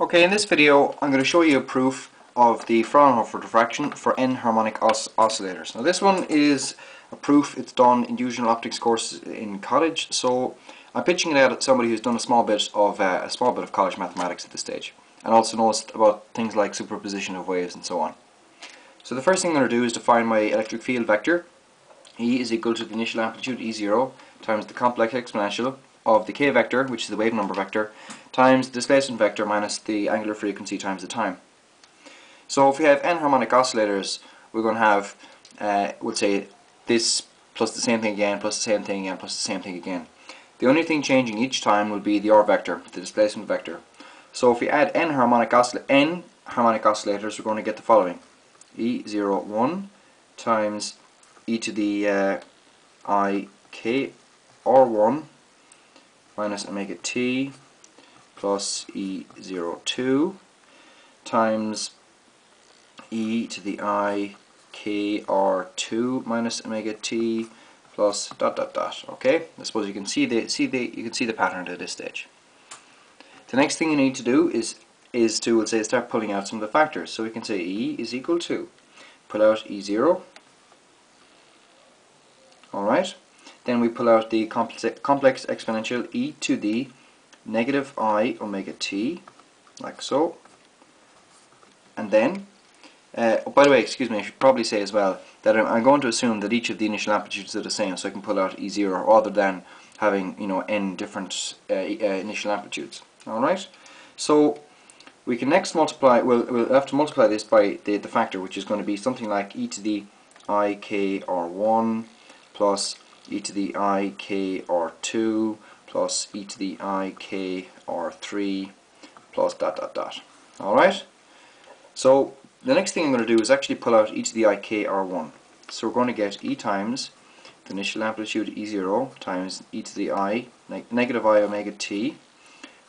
Okay, in this video I'm going to show you a proof of the Fraunhofer diffraction for N-harmonic os oscillators. Now this one is a proof, it's done in usual optics course in college, so I'm pitching it out at somebody who's done a small bit of uh, a small bit of college mathematics at this stage, and also knows about things like superposition of waves and so on. So the first thing I'm going to do is define my electric field vector. E is equal to the initial amplitude E0 times the complex exponential of the k vector, which is the wave number vector, times the displacement vector minus the angular frequency times the time. So if we have n harmonic oscillators, we're going to have, uh, we'll say, this plus the same thing again, plus the same thing again, plus the same thing again. The only thing changing each time will be the r vector, the displacement vector. So if we add n harmonic, n harmonic oscillators, we're going to get the following. E01 times e to the uh, i k r1 minus omega t plus E02 times e to the i kr2 minus omega t plus dot dot dot. Okay, I suppose you can see the see the you can see the pattern at this stage. The next thing you need to do is is to let's say start pulling out some of the factors. So we can say e is equal to pull out e0. All right. Then we pull out the complex exponential e to the negative i omega t, like so. And then, uh, oh, by the way, excuse me, I should probably say as well that I'm, going to assume that each of the initial amplitudes are the same, so I can pull out E0 rather than having, you know, n different uh, uh, initial amplitudes. Alright? So, we can next multiply, we'll, we'll have to multiply this by the, the factor, which is going to be something like e to the i k r1 plus e to the i k r2 plus e to the i k r3 plus dot dot dot. Alright? So the next thing I'm going to do is actually pull out e to the i k r1. So we're going to get e times the initial amplitude e0 times e to the i neg negative i omega t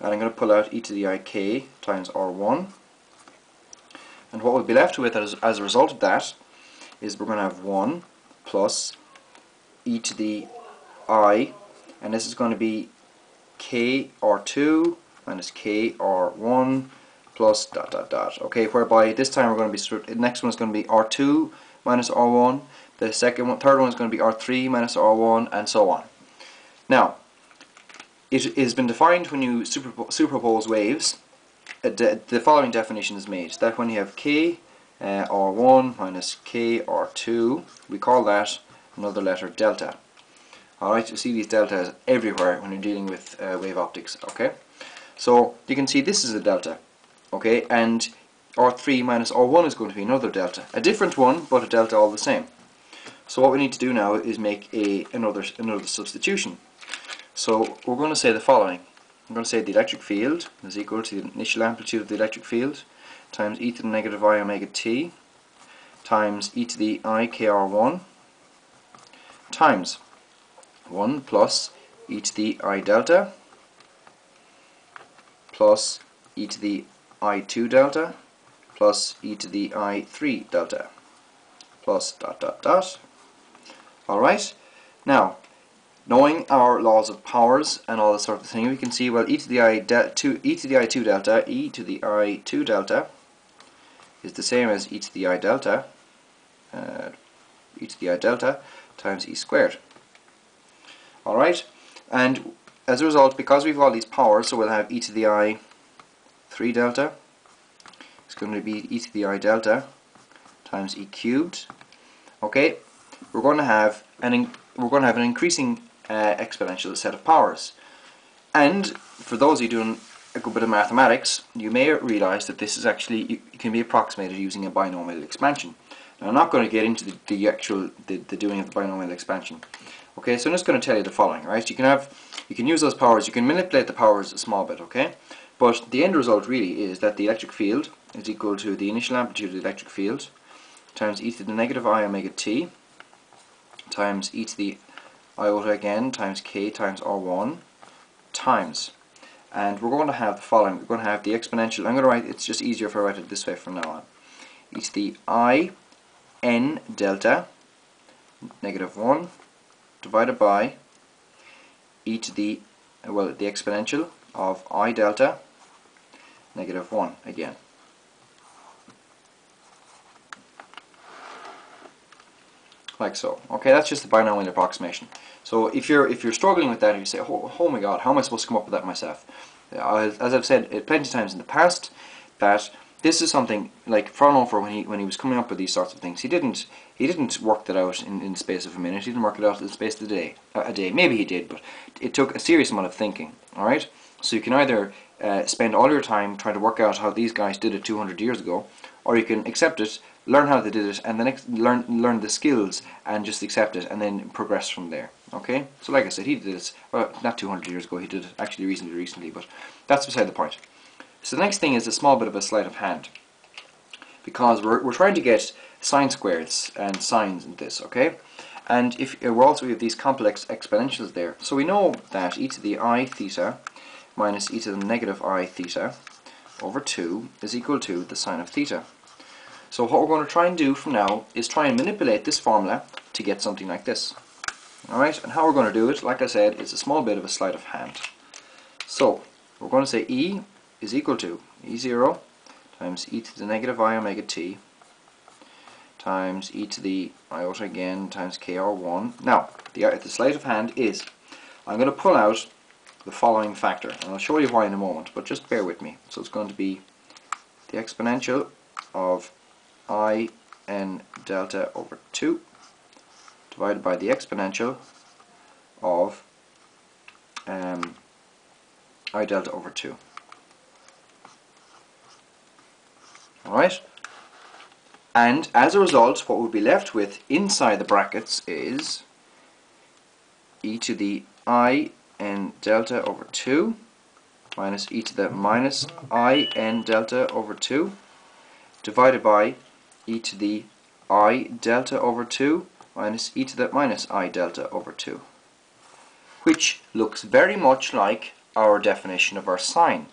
and I'm going to pull out e to the i k times r1 and what we'll be left with as, as a result of that is we're going to have 1 plus e to the i and this is going to be k r2 minus k r1 plus dot dot dot. Okay whereby this time we're going to be next one is going to be r2 minus r1 the second one third one is going to be r3 minus r1 and so on. Now it has been defined when you superpose waves uh, the following definition is made that when you have k uh, r1 minus k r2 we call that another letter delta. Alright, you see these deltas everywhere when you're dealing with uh, wave optics, okay? So you can see this is a delta, okay, and R3 minus R1 is going to be another delta. A different one, but a delta all the same. So what we need to do now is make a another another substitution. So we're going to say the following. I'm going to say the electric field is equal to the initial amplitude of the electric field times e to the negative i omega t times e to the i kr1 times. 1 plus e to the i delta plus e to the i2 delta plus e to the i3 delta plus dot dot dot. Alright, now knowing our laws of powers and all this sort of thing, we can see well e to the i two e to the i2 delta, e to the i2 delta is the same as e to the i delta, uh, e to the i delta times e squared. Alright, and as a result, because we've all these powers, so we'll have e to the i 3 delta, it's going to be e to the i delta times e cubed. Okay, we're going to have an we're going to have an increasing uh, exponential set of powers. And for those of you doing a good bit of mathematics, you may realize that this is actually can be approximated using a binomial expansion. I'm not going to get into the, the actual the, the doing of the binomial expansion. Okay, so I'm just going to tell you the following, right? You can have you can use those powers, you can manipulate the powers a small bit, okay? But the end result really is that the electric field is equal to the initial amplitude of the electric field times e to the negative i omega t times e to the iota again times k times r1 times and we're going to have the following we're going to have the exponential I'm going to write it's just easier if I write it this way from now on e to the i n delta negative 1 divided by e to the well the exponential of i delta negative 1 again. Like so. Okay, that's just the binomial approximation. So if you're if you're struggling with that and you say, oh, oh my god, how am I supposed to come up with that myself? As I've said plenty of times in the past, that this is something like Fraunhofer when he when he was coming up with these sorts of things, he didn't he didn't work that out in, in space of a minute. He didn't work it out in the space of a day. A day, maybe he did, but it took a serious amount of thinking. All right, so you can either uh, spend all your time trying to work out how these guys did it 200 years ago, or you can accept it, learn how they did it, and then learn learn the skills and just accept it, and then progress from there. Okay, so like I said, he did this well, not 200 years ago. He did it actually reasonably recently, but that's beside the point. So the next thing is a small bit of a sleight of hand. Because we're, we're trying to get sine squareds and sines in this, okay? And if uh, we're also we have these complex exponentials there. So we know that e to the i theta minus e to the negative i theta over 2 is equal to the sine of theta. So what we're going to try and do from now is try and manipulate this formula to get something like this. Alright, and how we're going to do it, like I said, is a small bit of a sleight of hand. So, we're going to say e is equal to E0 times e to the negative i omega t times e to the iota again times kr1. Now, the, the sleight of hand is, I'm going to pull out the following factor, and I'll show you why in a moment, but just bear with me. So it's going to be the exponential of i n delta over 2 divided by the exponential of um, i delta over 2. Alright? And as a result, what we'll be left with inside the brackets is e to the i n delta over 2 minus e to the minus i n delta over 2 divided by e to the i delta over 2 minus e to the minus i delta over 2 which looks very much like our definition of our sine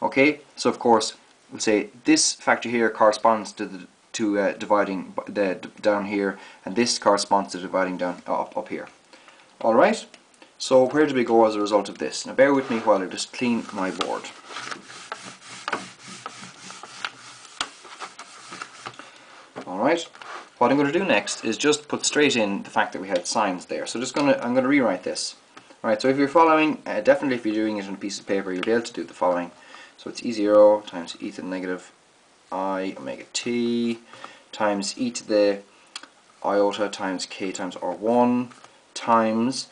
okay so of course we'll say this factor here corresponds to the to uh, dividing the down here and this corresponds to dividing down up up here. Alright so where do we go as a result of this? Now bear with me while I just clean my board. Alright what I'm going to do next is just put straight in the fact that we had sines there. So just gonna I'm going to rewrite this. Alright so if you're following uh, definitely if you're doing it on a piece of paper you'll be able to do the following so it's E0 times e to the negative i omega t times e to the iota times k times r1 times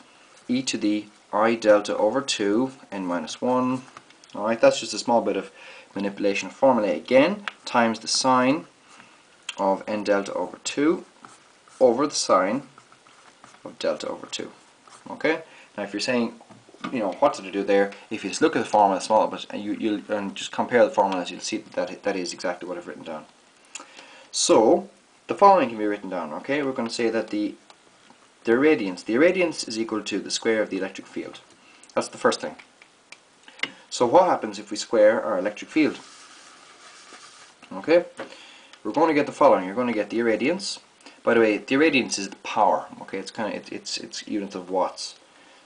e to the i delta over 2 n minus 1. Alright, that's just a small bit of manipulation of formula again, times the sine of n delta over 2 over the sine of delta over 2. Okay? Now if you're saying you know what to do there. If you just look at the formula small but and you you and just compare the formulas, you'll see that that is exactly what I've written down. So the following can be written down. Okay, we're going to say that the the irradiance the irradiance is equal to the square of the electric field. That's the first thing. So what happens if we square our electric field? Okay, we're going to get the following. You're going to get the irradiance. By the way, the irradiance is the power. Okay, it's kind of it, it's it's units of watts.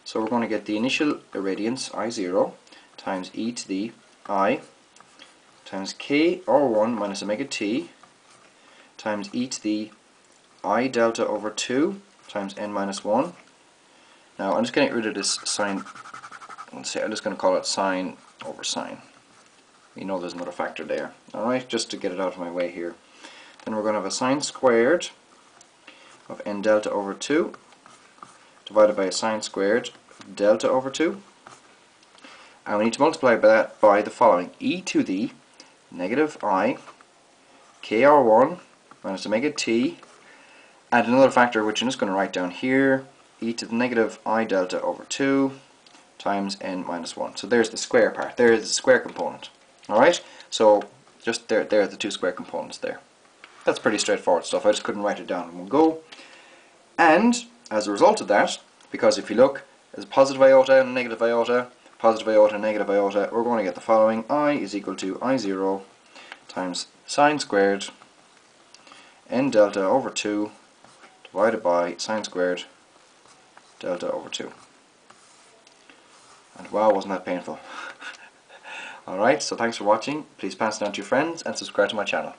So we're going to get the initial irradiance I0 times e to the i times k r1 minus omega t times e to the i delta over 2 times n minus 1. Now I'm just going to get rid of this sine, let's say I'm just going to call it sine over sine. You know there's another factor there. Alright, just to get it out of my way here. Then we're going to have a sine squared of n delta over 2 divided by a sine squared delta over 2 and we need to multiply by that by the following. E to the negative i kr1 minus omega t and another factor which I'm just going to write down here e to the negative i delta over 2 times n minus 1 so there's the square part. There's the square component. Alright so just there there are the two square components there. That's pretty straightforward stuff. I just couldn't write it down in one go. And as a result of that, because if you look, there's a positive iota and a negative iota, positive iota and negative iota, we're going to get the following. i is equal to i0 times sine squared n delta over 2 divided by sine squared delta over 2. And wow, wasn't that painful. Alright, so thanks for watching. Please pass it on to your friends and subscribe to my channel.